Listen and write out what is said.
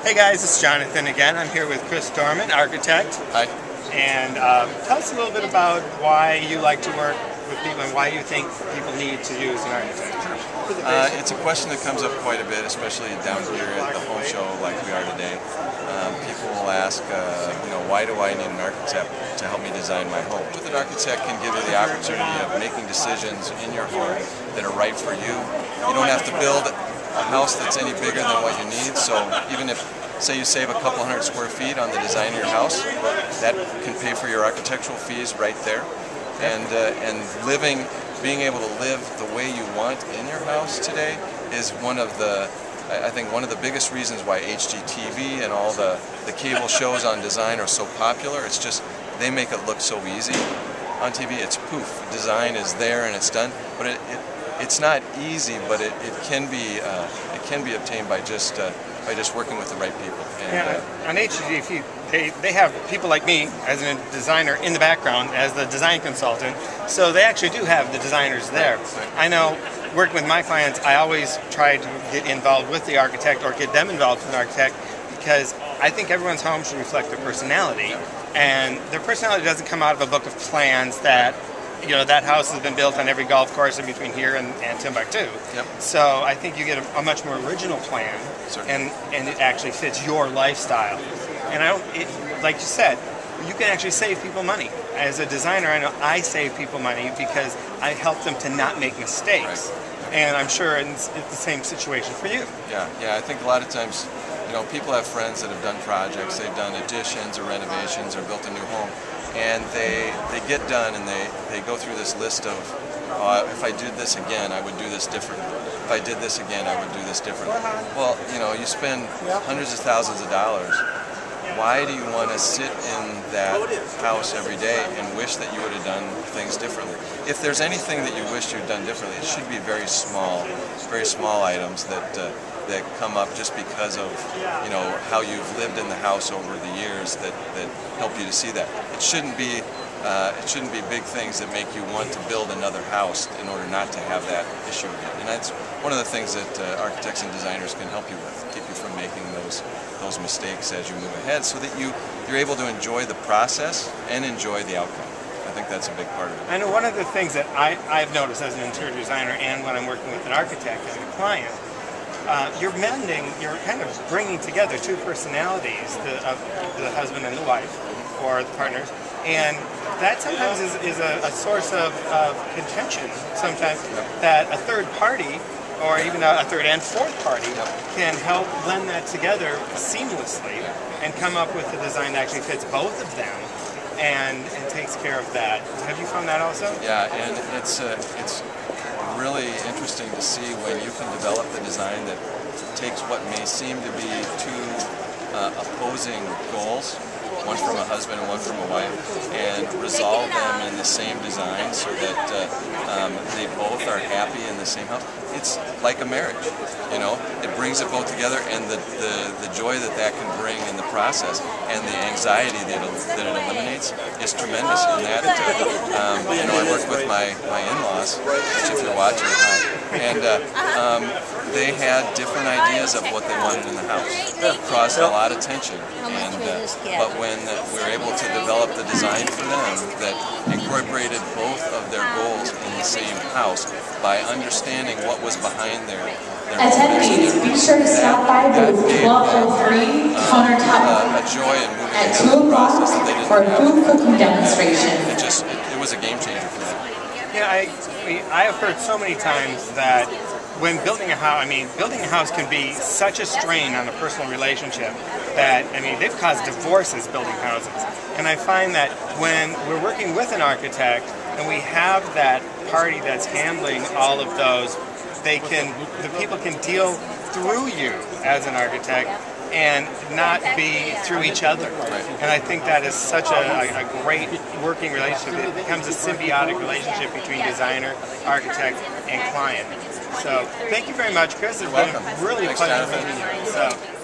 Hey guys, it's Johnathan again. I'm here with Chris Doehrmann, architect. Hi. And um, tell us a little bit about why you like to work with people and why you think people need to use an architect. Uh, it's a question that comes up quite a bit, especially down here at the home show like we are today. Um, people will ask, uh, you know, why do I need an architect to help me design my home? With an architect can give you the opportunity of making decisions in your home that are right for you. You don't have to build house that's any bigger than what you need, so even if say you save a couple hundred square feet on the design of your house, that can pay for your architectural fees right there. And, uh, and living, being able to live the way you want in your house today is one of the, I think one of the biggest reasons why HGTV and all the, the cable shows on design are so popular. It's just, they make it look so easy. On TV, it's poof, design is there and it's done, but it, it it's not easy, but it, it can be uh, it can be obtained by just uh, by just working with the right people. And, yeah, uh, on HGTV, they, they have people like me as a designer in the background as the design consultant, so they actually do have the designers there. I know working with my clients, I always try to get involved with the architect or get them involved with an architect because I think everyone's home should reflect their personality. And their personality doesn't come out of a book of plans that you know that house has been built on every golf course in between here and, and Timbuktu. Yep. So I think you get a, a much more original plan, Certainly. and and it actually fits your lifestyle. And I don't, it, like you said, you can actually save people money. As a designer, I know I save people money because I help them to not make mistakes. Right. And I'm sure it's, it's the same situation for you. Yeah, yeah. I think a lot of times, you know, people have friends that have done projects, they've done additions or renovations or built a new home, and they they get done and they they go through this list of uh, if I did this again, I would do this differently. If I did this again, I would do this differently. Well, you know, you spend hundreds of thousands of dollars. Why do you want to sit in that house every day and wish that you would have done things differently? If there's anything that you wish you'd done differently, it should be very small, very small items that uh, that come up just because of you know how you've lived in the house over the years that, that help you to see that. It shouldn't be uh, it shouldn't be big things that make you want to build another house in order not to have that issue again. And that's one of the things that uh, architects and designers can help you with, keep you from making those those mistakes as you move ahead, so that you you're able to enjoy the process and enjoy the outcome. I think that's a big part of it. I know one of the things that I, I've noticed as an interior designer and when I'm working with an architect and a client uh, you're mending, you're kind of bringing together two personalities, the, of the husband and the wife, or the partners, and that sometimes is, is a, a source of, of, contention, sometimes that a third party, or even a, a third and fourth party, can help blend that together seamlessly and come up with a design that actually fits both of them and, and takes care of that. Have you found that also? Yeah, and it's, uh, it's really interesting to see when you can develop the design that takes what may seem to be two uh, opposing goals, one from a husband and one from a wife, and resolve them in the same design so that uh, um, they both are happy in the same house. It's like a marriage, you know. It brings it both together, and the, the, the joy that that can bring in the process, and the anxiety that it, that it eliminates is tremendous. In that, um, you know, I work with my my in-laws, which if you're watching, hi, and uh, um, they had different ideas of what they wanted in the house. It caused a lot of tension, and uh, but when we were able to develop the design for them that incorporated both of their goals in the same house by understanding what was behind their Attendees, be sure to stop by booth 1203 countertop uh, a joy in moving at 2 o'clock for a food cooking demonstration. It just it, it was a game changer for them. Yeah, I I have heard so many times that when building a house, I mean, building a house can be such a strain on a personal relationship that, I mean, they've caused divorces building houses. And I find that when we're working with an architect and we have that party that's handling all of those, they can, the people can deal through you as an architect and not be through each other. And I think that is such a, a, great working relationship. It becomes a symbiotic relationship between designer, architect, and client. So thank you very much, Chris. It's You're been welcome. really Thanks, pleasure meeting you. So.